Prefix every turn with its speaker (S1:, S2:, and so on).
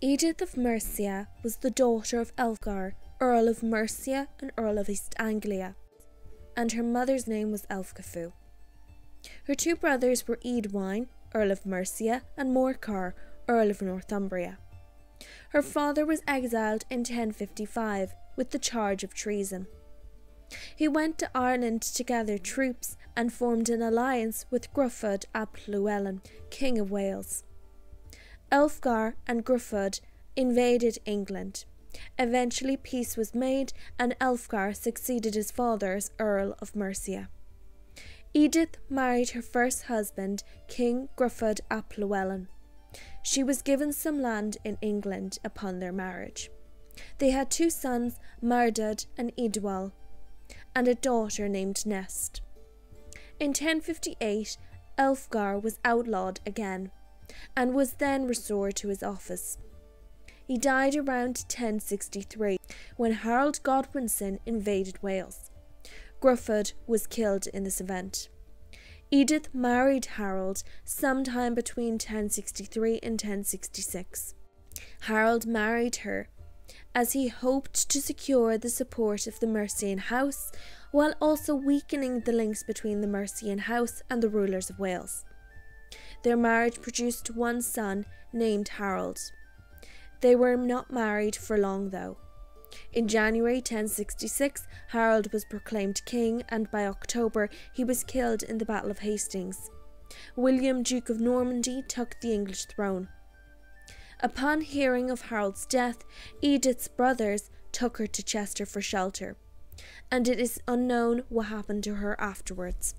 S1: Edith of Mercia was the daughter of Aelfgar, Earl of Mercia and Earl of East Anglia, and her mother's name was Aelfgifu. Her two brothers were Eadwine, Earl of Mercia, and Morcar, Earl of Northumbria. Her father was exiled in 1055 with the charge of treason. He went to Ireland to gather troops and formed an alliance with Gruffudd ap Llywelyn, King of Wales. Aelfgar and Gruffudd invaded England. Eventually, peace was made, and Aelfgar succeeded his father as Earl of Mercia. Edith married her first husband, King Gruffudd ap Llywelyn. She was given some land in England upon their marriage. They had two sons, Maredudd and Idwal, and a daughter named Nest. In 1058, Aelfgar was outlawed again and was then restored to his office. He died around 1063 when Harold Godwinson invaded Wales. Gruffudd was killed in this event. Edith married Harold sometime between 1063 and 1066. Harold married her as he hoped to secure the support of the Mercian house while also weakening the links between the Mercian house and the rulers of Wales. Their marriage produced one son named Harold. They were not married for long, though. In January 1066, Harold was proclaimed king, and by October he was killed in the Battle of Hastings. William, Duke of Normandy, took the English throne. Upon hearing of Harold's death, Edith's brothers took her to Chester for shelter, and it is unknown what happened to her afterwards.